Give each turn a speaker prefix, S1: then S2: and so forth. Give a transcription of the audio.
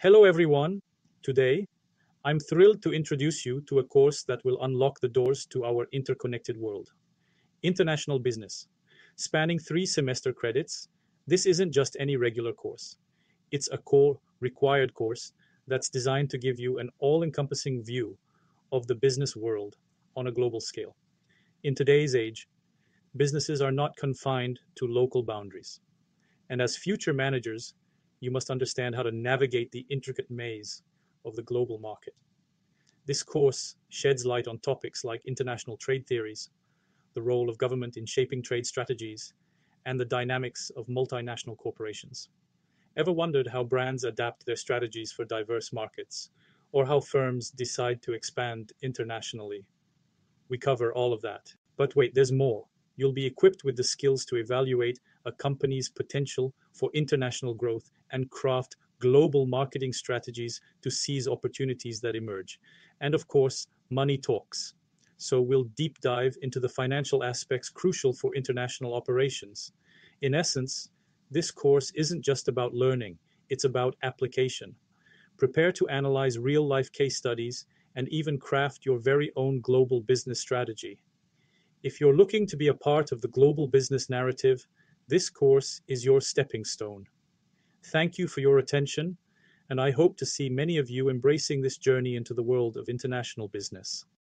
S1: Hello, everyone. Today, I'm thrilled to introduce you to a course that will unlock the doors to our interconnected world International Business. Spanning three semester credits, this isn't just any regular course. It's a core required course that's designed to give you an all encompassing view of the business world on a global scale. In today's age, businesses are not confined to local boundaries. And as future managers, you must understand how to navigate the intricate maze of the global market. This course sheds light on topics like international trade theories, the role of government in shaping trade strategies, and the dynamics of multinational corporations. Ever wondered how brands adapt their strategies for diverse markets, or how firms decide to expand internationally? We cover all of that. But wait, there's more. You'll be equipped with the skills to evaluate a company's potential for international growth and craft global marketing strategies to seize opportunities that emerge. And of course, money talks. So we'll deep dive into the financial aspects crucial for international operations. In essence, this course isn't just about learning, it's about application. Prepare to analyze real life case studies and even craft your very own global business strategy. If you're looking to be a part of the global business narrative, this course is your stepping stone. Thank you for your attention, and I hope to see many of you embracing this journey into the world of international business.